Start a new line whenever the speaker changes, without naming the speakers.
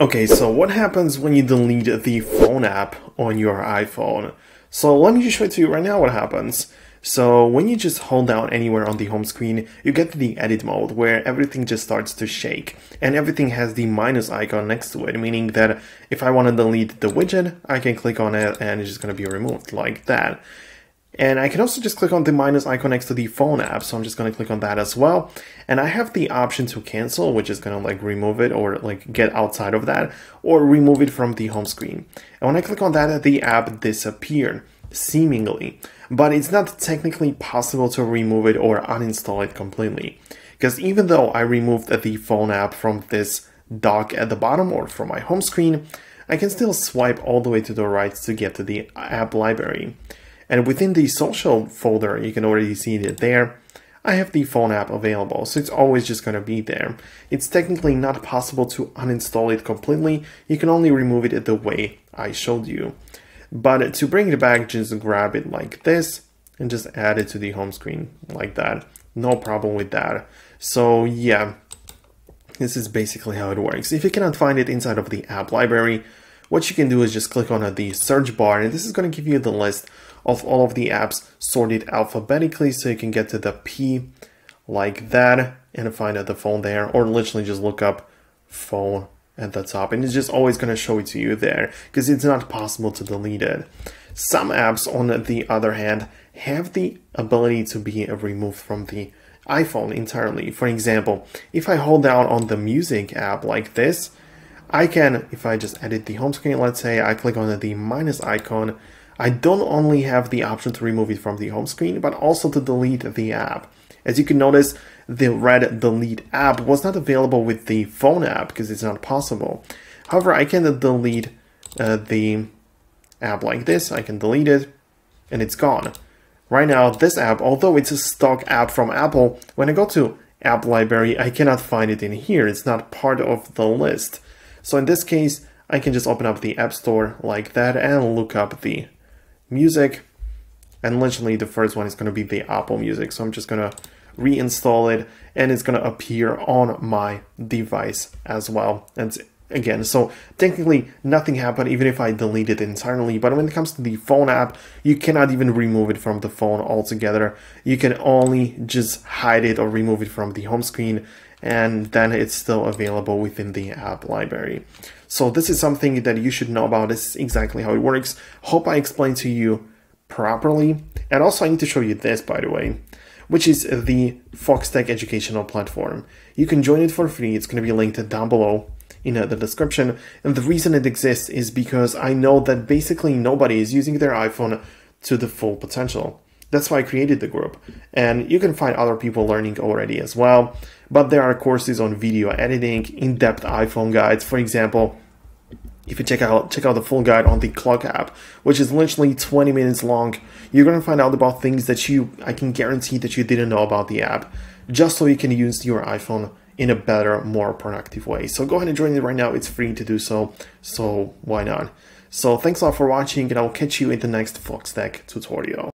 Okay, so what happens when you delete the phone app on your iPhone? So let me just show it to you right now what happens. So when you just hold down anywhere on the home screen, you get to the edit mode where everything just starts to shake and everything has the minus icon next to it, meaning that if I want to delete the widget, I can click on it and it's just going to be removed like that. And I can also just click on the minus icon next to the phone app. So I'm just going to click on that as well. And I have the option to cancel, which is going to like remove it or like get outside of that or remove it from the home screen. And when I click on that, the app disappeared seemingly, but it's not technically possible to remove it or uninstall it completely. Because even though I removed the phone app from this dock at the bottom or from my home screen, I can still swipe all the way to the right to get to the app library. And within the social folder, you can already see it there. I have the phone app available, so it's always just going to be there. It's technically not possible to uninstall it completely. You can only remove it the way I showed you. But to bring it back, just grab it like this and just add it to the home screen like that. No problem with that. So yeah, this is basically how it works. If you cannot find it inside of the app library, what you can do is just click on the search bar and this is going to give you the list of all of the apps sorted alphabetically so you can get to the P like that and find out the phone there or literally just look up phone at the top and it's just always going to show it to you there because it's not possible to delete it. Some apps on the other hand have the ability to be removed from the iPhone entirely. For example, if I hold down on the music app like this, I can, if I just edit the home screen, let's say I click on the minus icon, I don't only have the option to remove it from the home screen, but also to delete the app. As you can notice, the red delete app was not available with the phone app because it's not possible. However, I can delete uh, the app like this. I can delete it and it's gone. Right now, this app, although it's a stock app from Apple, when I go to app library, I cannot find it in here. It's not part of the list. So in this case, I can just open up the App Store like that and look up the music. And literally the first one is going to be the Apple Music. So I'm just going to reinstall it and it's going to appear on my device as well. And again, so technically nothing happened even if I delete it entirely. But when it comes to the phone app, you cannot even remove it from the phone altogether. You can only just hide it or remove it from the home screen and then it's still available within the app library. So this is something that you should know about. This is exactly how it works. Hope I explained to you properly. And also I need to show you this, by the way, which is the Foxtecc educational platform. You can join it for free. It's going to be linked down below in the description. And the reason it exists is because I know that basically nobody is using their iPhone to the full potential. That's why I created the group. And you can find other people learning already as well. But there are courses on video editing, in-depth iPhone guides. For example, if you check out check out the full guide on the clock app which is literally 20 minutes long you're going to find out about things that you i can guarantee that you didn't know about the app just so you can use your iphone in a better more productive way so go ahead and join it right now it's free to do so so why not so thanks a lot for watching and i'll catch you in the next Foxtecc tutorial